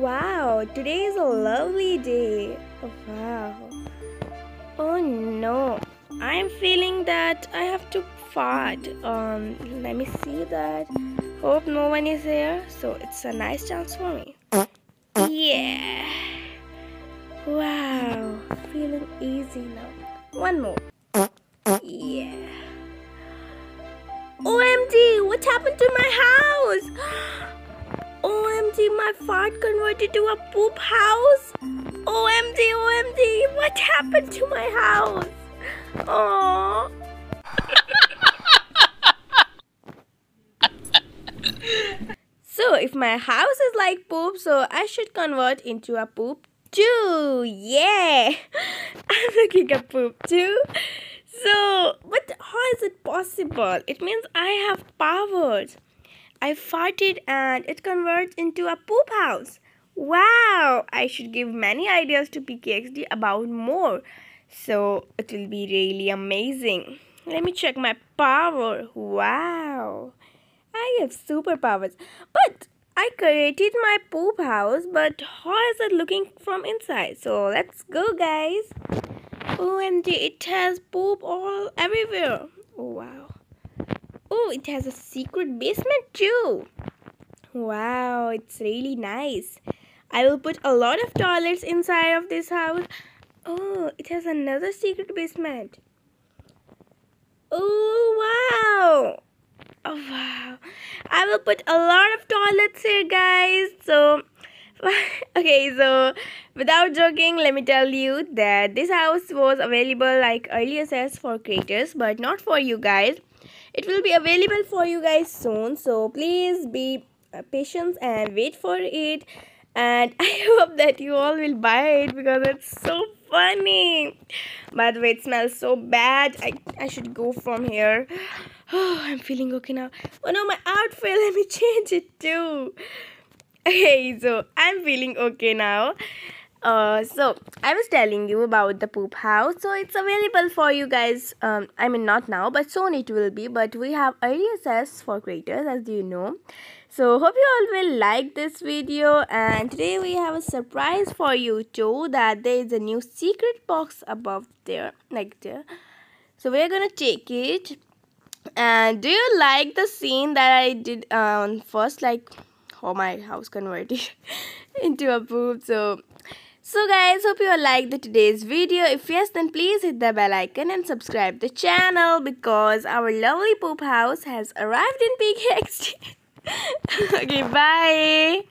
Wow, today is a lovely day. Wow. Oh no, I'm feeling that I have to fart. Um, let me see that. Hope no one is here, so it's a nice chance for me. Yeah. Wow, feeling easy now. One more. Yeah. OMG, what happened to my house? My fart converted to a poop house. OMG, OMG, what happened to my house? Oh. so, if my house is like poop, so I should convert into a poop too. Yeah. I'm looking at poop too. So, but how is it possible? It means I have powers. I farted and it converts into a poop house. Wow! I should give many ideas to PKXD about more. So, it will be really amazing. Let me check my power. Wow! I have superpowers. But I created my poop house, but how is it looking from inside? So, let's go, guys. OMG, it has poop all everywhere. Oh, wow. Oh, it has a secret basement too. Wow, it's really nice. I will put a lot of toilets inside of this house. Oh, it has another secret basement. Oh, wow. Oh, wow. I will put a lot of toilets here, guys. So, okay so without joking let me tell you that this house was available like early access for creators but not for you guys it will be available for you guys soon so please be uh, patient and wait for it. And i hope that you all will buy it because it's so funny. By the way it smells so bad. I i should go from here. Oh i'm feeling okay now. Oh no my outfit let me change it too. Hey so i'm feeling okay now uh so i was telling you about the poop house. So it's available for you guys um i mean not now but soon it will be. But we have access for creators as you know. So hope you all will like this video. And today we have a surprise for you too that there is a new secret box above there like there. So we're gonna take it. And do you like the scene that i did um first? Like how my house converted into a poop. So so guys hope you all liked the today's video. If yes then please hit the bell icon and subscribe the channel because our lovely poop house has arrived in PKXD okay bye